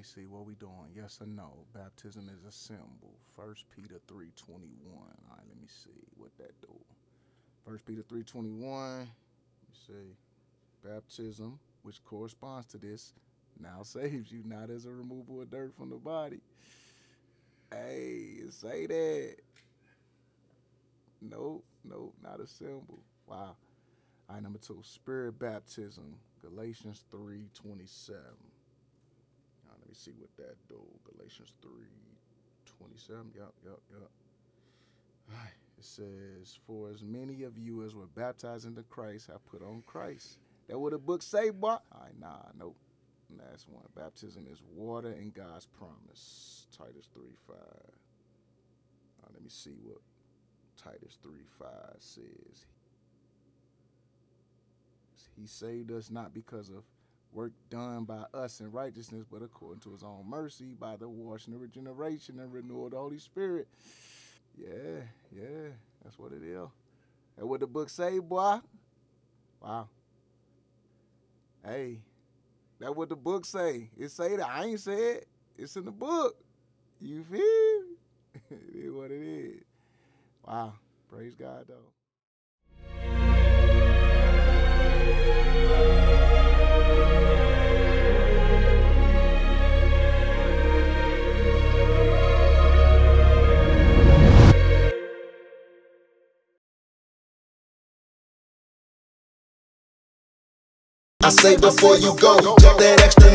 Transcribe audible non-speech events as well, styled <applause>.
me see what we doing. Yes or no? Baptism is a symbol. First Peter three twenty one. All right, let me see what that do. First Peter three twenty one. Let me see. Baptism, which corresponds to this, now saves you, not as a removal of dirt from the body. Hey, say that. Nope, nope, not a symbol. Wow. All right, number two, spirit baptism, Galatians 3 27. Now, let me see what that do. Galatians 3 27. Yup, yup, yup. All right, it says, For as many of you as were baptized into Christ have put on Christ. That what the book say, boy? Right, nah, nope. Last one. Baptism is water and God's promise. Titus 3 5. Right, let me see what Titus 3 5 says. He saved us not because of work done by us in righteousness, but according to his own mercy, by the washing of regeneration and renewal of the Holy Spirit. Yeah, yeah, that's what it is. That what the book say, boy? Wow. Hey, that what the book say. It say that. I ain't say it. It's in the book. You feel? <laughs> it is what it is. Wow. Praise God though. I say before you go, check that extra.